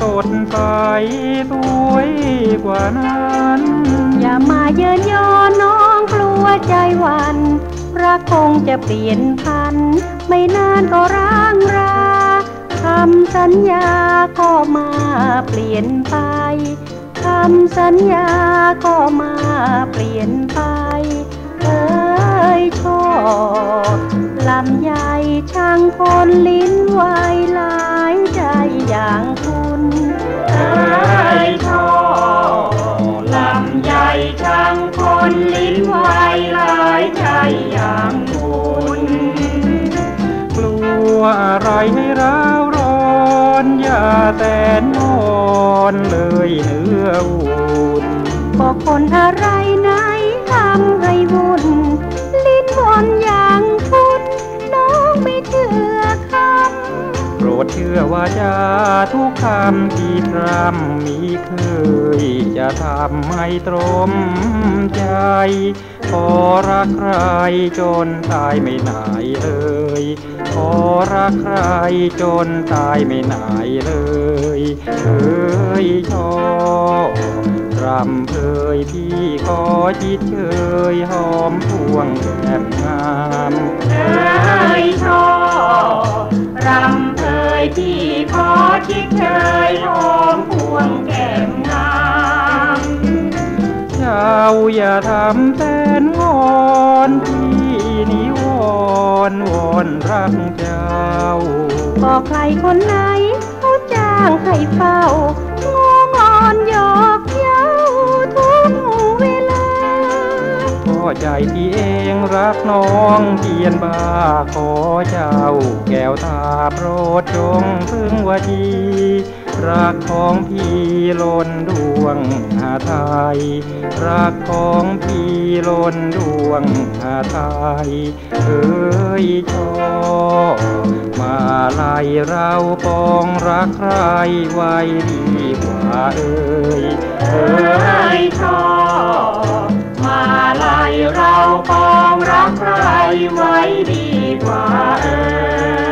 สดใสสวยกว่านั้น อย่ามาเยินยอน้องกลัวใจวันรักคงจะเปลี่ยนพัน ไม่นานก็ร้างราคำสัญญาก็มาเปลี่ยนไปคำสัญญาก็มาเปลี่ยนไป เอ้ยชอบลำใหญ่ช่างคนลิ้นไวหลายใจอย่างคุ อย่างคุณกลัวอะไรให้ร้าวร้อนอย่าแต่นอนเลยเนื้ออุ่นก็คนอะไรไหนทำให้วุ่นลิ้นวนอย่างคุณน้องไม่เชื่อคโปรดเชื่อว่าจะทุกคำที่พร่ำมีเคยจะทำให้ตรมใจ ขอรักใครจนตายไม่นายเลย ขอรักใครจนตายไม่นายเลยเอ้ยชอรำเพยพี่ขอจิตเชยหอมพวงแก้มงามเอ้ยชอรำเอ่ยที่ขอคิดเชยหอมพวงแก้มงาม เจ้าอย่าทำแสนงอนพี่นิวรณ์วอนรักเจ้าบอกใครคนไหนเขาจ้างให้เฝ้างองอนหยอกเย้าทุกเวลาพ่อใจพี่เองรักน้องเพียนบ้าขอเจ้า แก้วตาโปรดจงพึ่งวาที รักของพี่ล้นดวงหาไทยรักของพี่ล้นดวงหาไทยเอ้ยชอมาไล่เราปองรักใครไว้ดีกว่าเอ้ยเอ้ยชอมาไล่เราปองรักใครไว้ดีกว่าเอ่ย